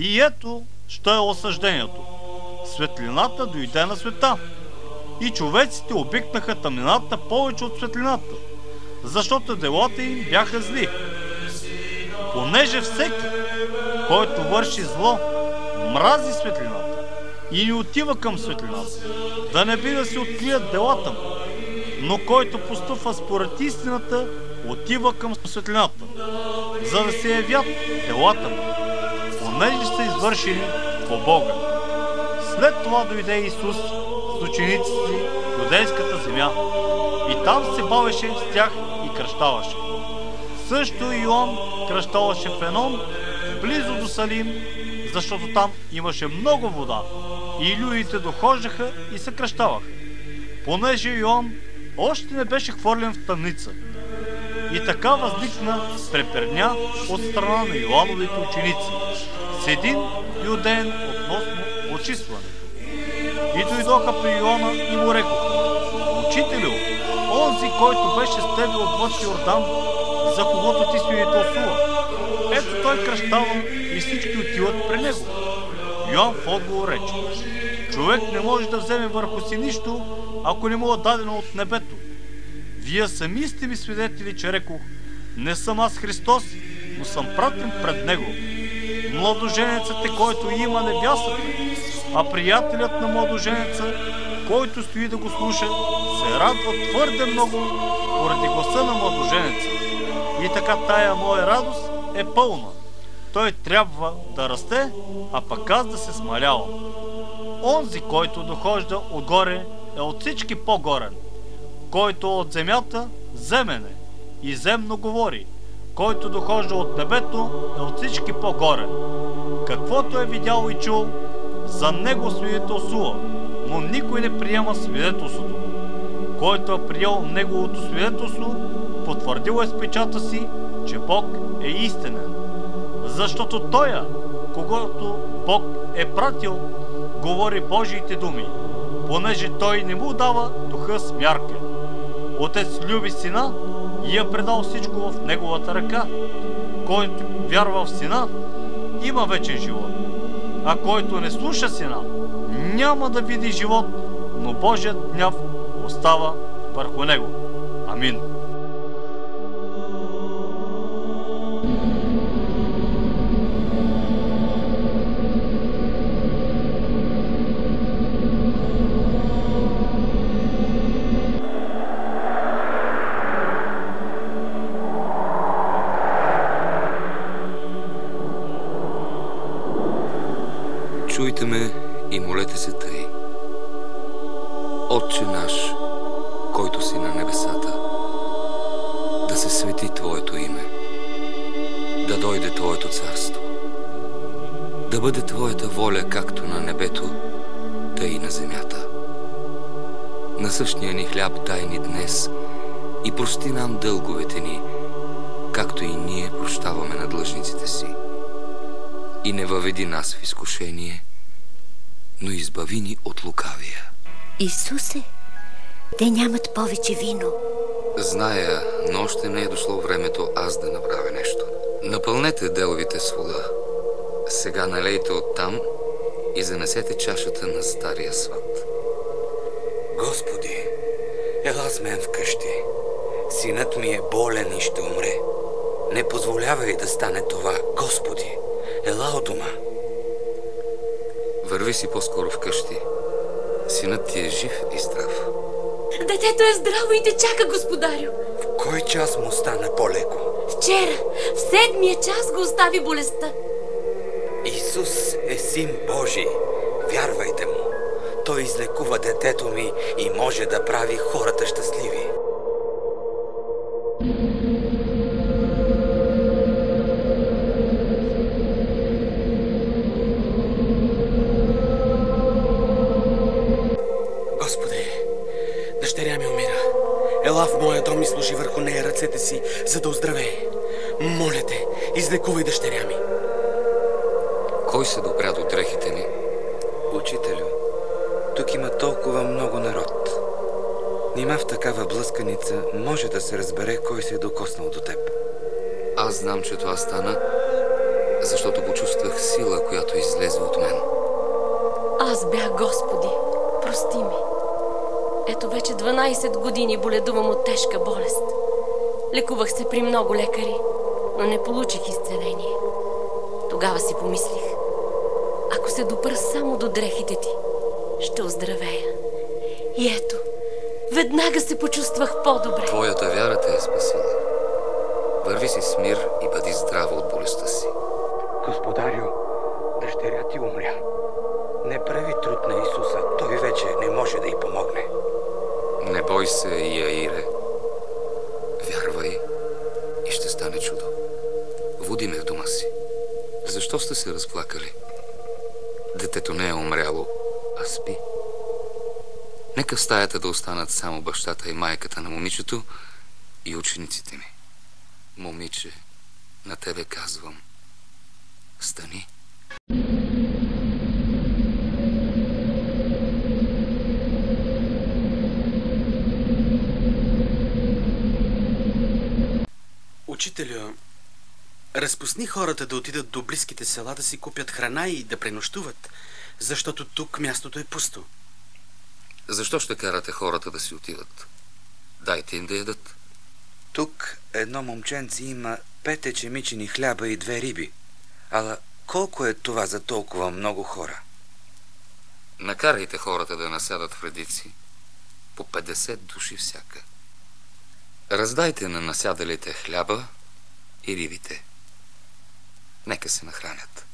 И ето, що е осъждението. Светлината дойде на света. И човеците обикнаха тъмнината повече от светлината, защото делата им бяха зли. Понеже всеки, който върши зло, мрази светлината и не отива към светлината, да не би да се открият делата му, но който постъпва според истината, отива към светлината, за да се явят делата му, понеже са извършени по Бога. След това дойде Исус с учениците си в юдейската земя и там се бавеше с тях и кръщаваше. Също Иоанн кръщаваше в Енон, близо до Салим, защото там имаше много вода и людите дохождаха и се кръщаваха. Понеже Иоанн още не беше хвърлен в тъмница. И така възникна преперня от страна на Йоановите ученици с един юден относно очистването. И дойдоха при Йоанна и му рекоха, Учителю, онзи, който беше с тебе отвъд Йордан, за когото ти свидетелствува. Ето той кръщава и всички отиват при него. Йоан в рече, човек не може да вземе върху си нищо, ако не му е дадено от небето. Вие сами сте ми свидетели, че рекох, не съм аз Христос, но съм пратен пред Него. Младоженецът е, който има невястата, а приятелят на младоженеца, който стои да го слуша, се радва твърде много поради гласа на младоженеца. И така тая моя радост е пълна. Той трябва да расте, а пък аз да се смалявам. Онзи, който дохожда отгоре, е от всички по-горен. Който от земята, земене и земно говори. Който дохожда от небето, е от всички по-горе. Каквото е видял и чул, за него свидетелствува, но никой не приема свидетелството. Който е приел неговото свидетелство, потвърдил е с печата си, че Бог е истинен. Защото Той, когато Бог е пратил, говори Божиите думи, понеже Той не му дава духа с мярка. Отец люби сина и я предал всичко в неговата ръка. Който вярва в сина, има вечен живот. А който не слуша сина, няма да види живот, но Божият гняв остава върху него. Амин. Чуйте ме и молете се тъй. Отче наш, който си на небесата, да се свети Твоето име, да дойде Твоето царство, да бъде Твоята воля както на небето, тъй и на земята. На същия ни хляб дай ни днес и прости нам дълговете ни, както и ние прощаваме на длъжниците си. И не въведи нас в изкушение, но избави ни от лукавия. Исусе, те нямат повече вино. Зная, но още не е дошло времето аз да направя нещо. Напълнете деловите с вода. Сега налейте оттам и занесете чашата на стария сват. Господи, ела с мен вкъщи. Синът ми е болен и ще умре. Не позволявай да стане това, Господи. Ела от дома. Върви си по-скоро вкъщи. Синът ти е жив и здрав. Детето е здраво и те чака, господарю. В кой час му стана по-леко? Вчера, в седмия час го остави болестта. Исус е син Божий. Вярвайте му. Той излекува детето ми и може да прави хората щастливи. сложи върху нея ръцете си, за да оздравее. Моля те, излекувай дъщеря ми. Кой се добря до дрехите ни? Учителю, тук има толкова много народ. Нима в такава блъсканица може да се разбере кой се е докоснал до теб. Аз знам, че това стана, защото почувствах сила, която излезе от мен. Аз бях Господи. Ето вече 12 години боледувам от тежка болест. Лекувах се при много лекари, но не получих изцеление. Тогава си помислих, ако се допра само до дрехите ти, ще оздравея. И ето, веднага се почувствах по-добре. Твоята вяра те е спасила. Върви си с мир и бъди здрава от болестта си. Господарю, дъщеря ти умря. Не прави труд на Исуса, той вече не може да й помогне. Не бой се, Яире. Вярвай и ще стане чудо. Води ме в дома си. Защо сте се разплакали? Детето не е умряло, а спи. Нека в стаята да останат само бащата и майката на момичето и учениците ми. Момиче, на тебе казвам. Стани. Учителю, разпусни хората да отидат до близките села да си купят храна и да пренощуват, защото тук мястото е пусто. Защо ще карате хората да си отиват? Дайте им да ядат. Тук едно момченце има пет ечемичени хляба и две риби. Ала колко е това за толкова много хора? Накарайте хората да насядат в редици. По 50 души всяка. Раздайте на насядалите хляба и рибите. Нека се нахранят.